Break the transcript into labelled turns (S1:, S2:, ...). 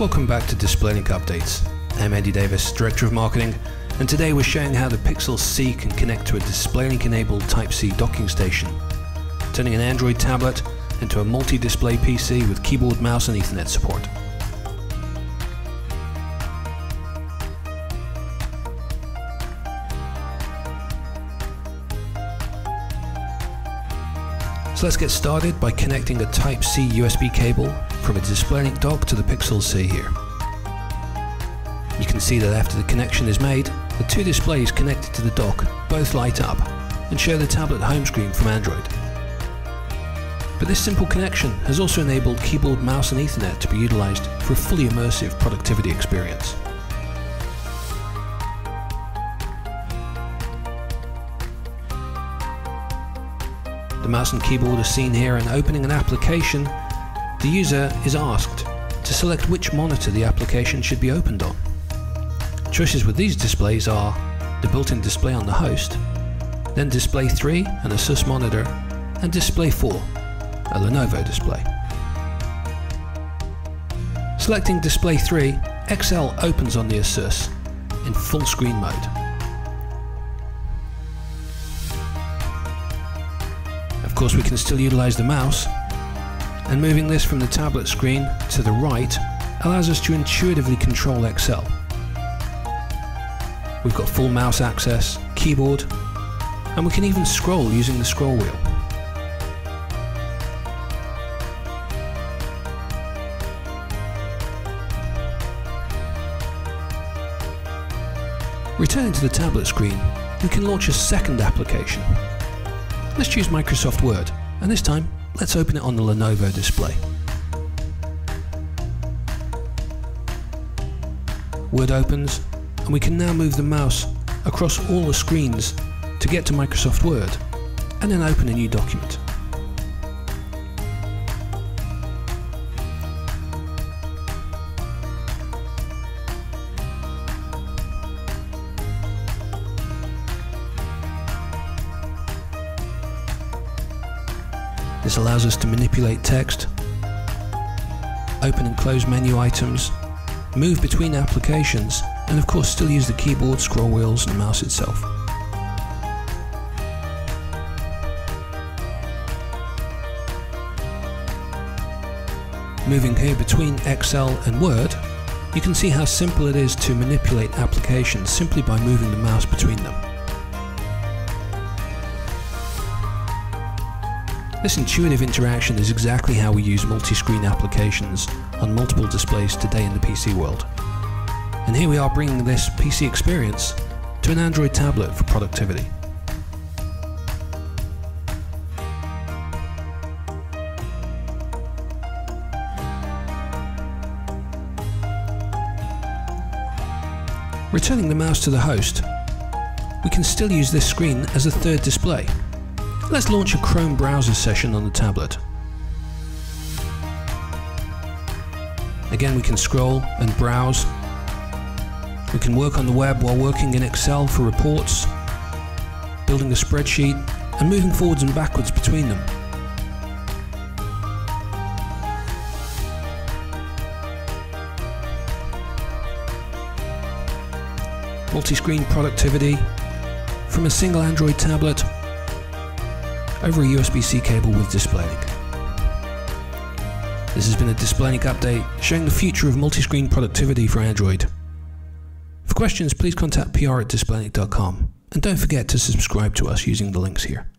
S1: Welcome back to DisplayLink Updates. I'm Andy Davis, Director of Marketing, and today we're showing how the Pixel C can connect to a DisplayLink enabled Type-C docking station, turning an Android tablet into a multi-display PC with keyboard, mouse and Ethernet support. So let's get started by connecting a Type-C USB cable from a DisplayLink dock to the Pixel C here. You can see that after the connection is made, the two displays connected to the dock both light up and show the tablet home screen from Android. But this simple connection has also enabled keyboard, mouse and Ethernet to be utilized for a fully immersive productivity experience. The mouse and keyboard are seen here and opening an application, the user is asked to select which monitor the application should be opened on. Choices with these displays are the built-in display on the host, then Display 3, an Asus monitor, and Display 4, a Lenovo display. Selecting Display 3, Excel opens on the Asus in full screen mode. Course we can still utilize the mouse and moving this from the tablet screen to the right allows us to intuitively control Excel. We've got full mouse access, keyboard, and we can even scroll using the scroll wheel. Returning to the tablet screen, we can launch a second application. Let's choose Microsoft Word, and this time, let's open it on the Lenovo display. Word opens, and we can now move the mouse across all the screens to get to Microsoft Word, and then open a new document. This allows us to manipulate text, open and close menu items, move between applications, and of course still use the keyboard, scroll wheels and mouse itself. Moving here between Excel and Word, you can see how simple it is to manipulate applications simply by moving the mouse between them. This intuitive interaction is exactly how we use multi-screen applications on multiple displays today in the PC world. And here we are bringing this PC experience to an Android tablet for productivity. Returning the mouse to the host, we can still use this screen as a third display. Let's launch a Chrome browser session on the tablet. Again, we can scroll and browse. We can work on the web while working in Excel for reports, building a spreadsheet, and moving forwards and backwards between them. Multi-screen productivity from a single Android tablet over a USB-C cable with DisplayLink. This has been a DisplayLink update showing the future of multi-screen productivity for Android. For questions, please contact pr at displaylink.com and don't forget to subscribe to us using the links here.